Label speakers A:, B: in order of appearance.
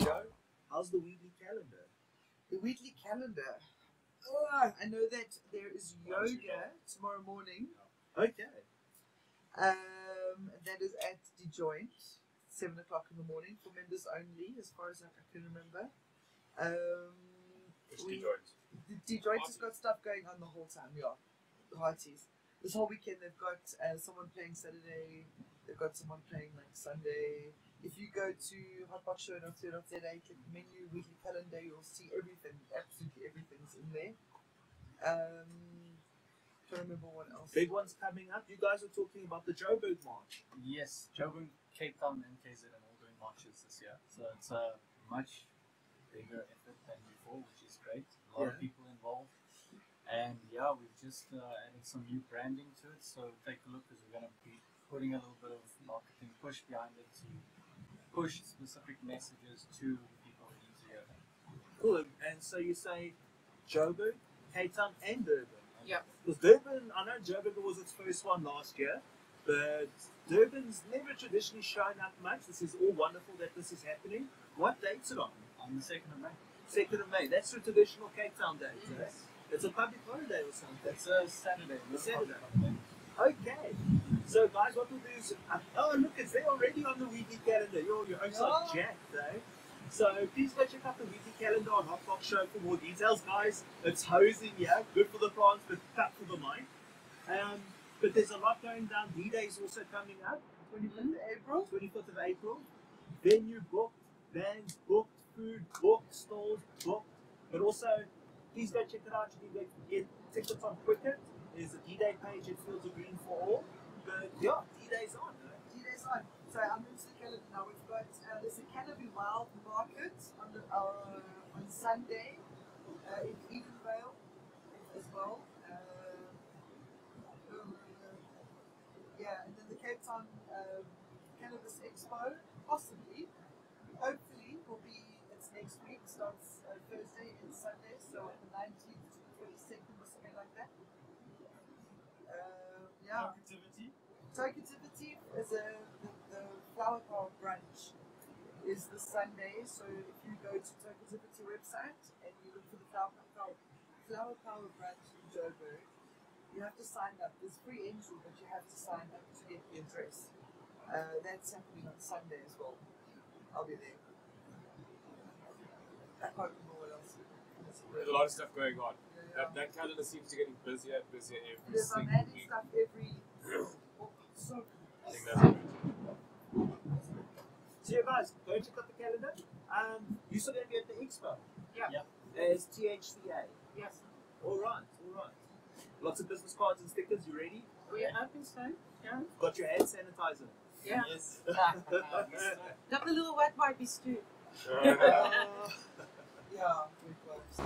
A: Joe, how's the Weedly calendar?
B: The Weedly calendar. Oh, I know that there is yoga tomorrow morning.
A: Okay.
B: Um, that is at the joint, seven o'clock in the morning for members only, as far as I can remember. Um, we-
C: joint?
B: the joint has got stuff going on the whole time. Yeah, the parties. This whole weekend they've got uh, someone playing Saturday. They've got someone playing like Sunday. If you go to hotboxshow.co.za, click menu, Weedly calendar, you'll see everything. Absolutely everything's in there. Um, trying to remember what else.
A: Big one's coming up. You guys are talking about the Joburg March.
D: Yes, Joburg, Cape Town, and KZ are all doing marches this year. So it's a much bigger effort than before, which is great. A lot of people involved. And yeah, we've just uh, added some new branding to it. So take a look because we're going to be putting a little bit of marketing push behind it to push specific messages to people who need to.
A: Cool. And so you say Joburg, Cape Town, and Durban.
B: Yep.
A: Because Durban, I know Joburg was its first one last year, but Durban's never traditionally shown up much. This is all wonderful that this is happening. What date's it on?
D: On the 2nd of May.
A: 2nd of May. That's the traditional Cape Town date. eh? It's a public holiday or something.
D: It's a Saturday.
A: A Saturday. Okay. So, guys, what we'll do is. Uh, oh, look, it's there already on the Weedly calendar. Your, your own are
B: Yeah.
A: jacked, eh? So, please go check out the Weedly calendar on Hotbox Show for more details, guys. It's hosing, yeah. Good for the plants, but tough for the mind. Um, but there's a lot going down. D Day is also coming up.
B: 25th of April.
A: 25th of April. Venue booked, bands booked, food booked, stalls booked. But also, please go check it out. You can get tickets on Quicket. There's a D-Day page at Fields of Green for all. Yeah, D-Day's on. eh?
B: Two days on. So I'm into the calendar now. We've got uh, there's a Canopy Wild Market on the, uh, on Sunday uh, in Edenvale as well. Uh, um, yeah, and then the Cape Town um, Cannabis Expo, possibly, hopefully, will be it's next week. Starts uh, Thursday and Sunday, so the 19th to the 22nd or something like that. Uh, yeah. Tokeativity is a the, the flower power brunch is the Sunday. So if you go to Tokeativity website and you look for the flower power, flower power brunch in Joburg, you have to sign up. There's free entry, but you have to sign up to get the address. Uh, that's happening on Sunday as well. I'll be there. I can't remember what else.
C: There's a lot of stuff going on.
B: Yeah.
C: That, that calendar seems to be getting busier and busier every
B: Yes, I'm
C: single
B: adding
C: week.
B: stuff every. So
C: I think that's good.
A: So yeah, guys, go check out the calendar. Um, you're still going to be at the expo.
B: Yeah.
D: Yeah.
A: As THCA.
B: yes.
A: All right, all right. Lots of business cards and stickers. You ready?
B: We are open soon. Yeah.
A: Got your hand sanitizer.
B: Yeah.
D: Yes.
B: Got the little wet wipes too.
C: Uh,
B: Yeah, we close.